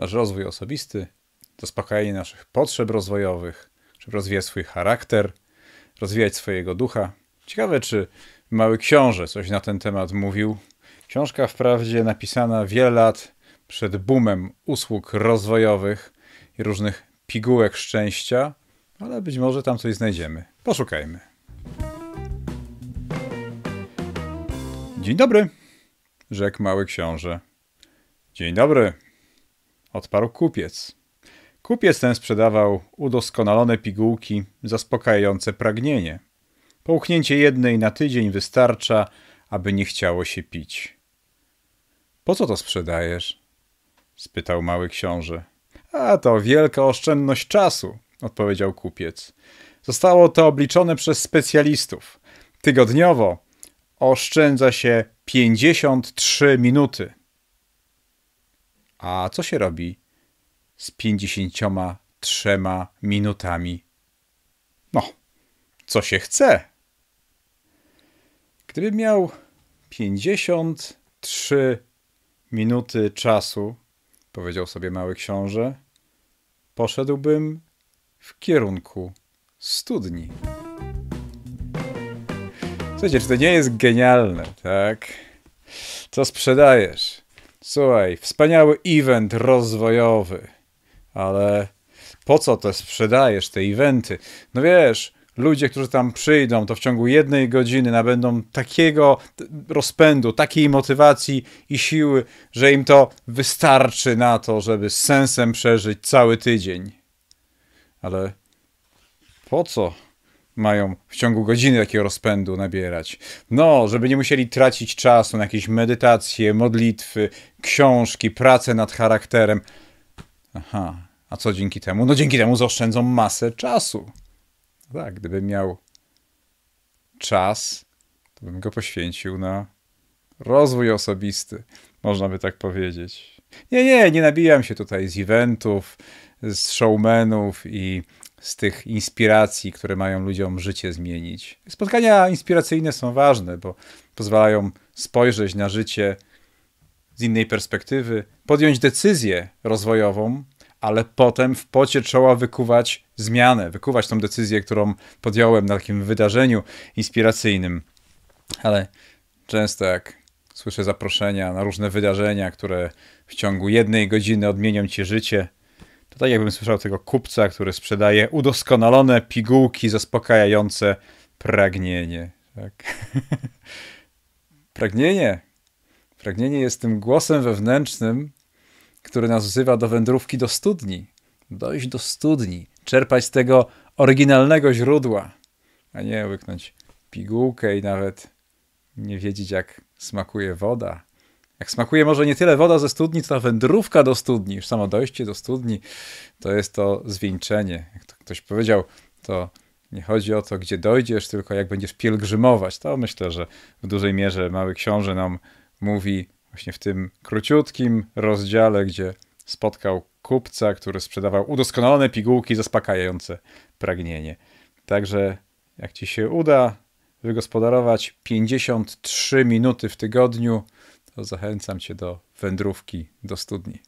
nasz rozwój osobisty, zaspokajanie naszych potrzeb rozwojowych, żeby rozwijać swój charakter, rozwijać swojego ducha. Ciekawe, czy mały książę coś na ten temat mówił. Książka wprawdzie napisana wiele lat przed boomem usług rozwojowych i różnych pigułek szczęścia, ale być może tam coś znajdziemy. Poszukajmy. Dzień dobry, rzekł mały książę. Dzień dobry, odparł kupiec. Kupiec ten sprzedawał udoskonalone pigułki zaspokajające pragnienie. Połknięcie jednej na tydzień wystarcza, aby nie chciało się pić. Po co to sprzedajesz? spytał mały książę. A to wielka oszczędność czasu, odpowiedział kupiec. Zostało to obliczone przez specjalistów. Tygodniowo oszczędza się 53 minuty. A co się robi z 53 minutami? No, co się chce. Gdybym miał 53 minuty czasu, powiedział sobie mały książę, poszedłbym w kierunku studni. Słuchajcie, czy to nie jest genialne, tak? Co sprzedajesz? Słuchaj, wspaniały event rozwojowy, ale po co to sprzedajesz, te eventy? No wiesz, ludzie, którzy tam przyjdą, to w ciągu jednej godziny nabędą takiego rozpędu, takiej motywacji i siły, że im to wystarczy na to, żeby z sensem przeżyć cały tydzień. Ale po co mają w ciągu godziny takiego rozpędu nabierać? No, żeby nie musieli tracić czasu na jakieś medytacje, modlitwy, książki, pracę nad charakterem. Aha, a co dzięki temu? No dzięki temu zaoszczędzą masę czasu. Tak, gdybym miał czas, to bym go poświęcił na rozwój osobisty, można by tak powiedzieć. Nie, nie, nie nabijam się tutaj z eventów, z showmenów i z tych inspiracji, które mają ludziom życie zmienić. Spotkania inspiracyjne są ważne, bo pozwalają spojrzeć na życie z innej perspektywy, podjąć decyzję rozwojową, ale potem w pocie czoła wykuwać zmianę, wykuwać tą decyzję, którą podjąłem na takim wydarzeniu inspiracyjnym. Ale często jak słyszę zaproszenia na różne wydarzenia, które w ciągu jednej godziny odmienią ci życie, to tak jakbym słyszał tego kupca, który sprzedaje udoskonalone pigułki zaspokajające pragnienie. Tak? pragnienie. Pragnienie jest tym głosem wewnętrznym, który nas wzywa do wędrówki do studni. Dojść do studni, czerpać z tego oryginalnego źródła, a nie łyknąć pigułkę i nawet nie wiedzieć, jak smakuje woda. Jak smakuje może nie tyle woda ze studni, to ta wędrówka do studni, już samo dojście do studni, to jest to zwieńczenie. Jak to ktoś powiedział, to nie chodzi o to, gdzie dojdziesz, tylko jak będziesz pielgrzymować. To myślę, że w dużej mierze Mały Książę nam mówi właśnie w tym króciutkim rozdziale, gdzie spotkał kupca, który sprzedawał udoskonalone pigułki zaspokajające pragnienie. Także jak ci się uda wygospodarować 53 minuty w tygodniu, zachęcam cię do wędrówki do studni.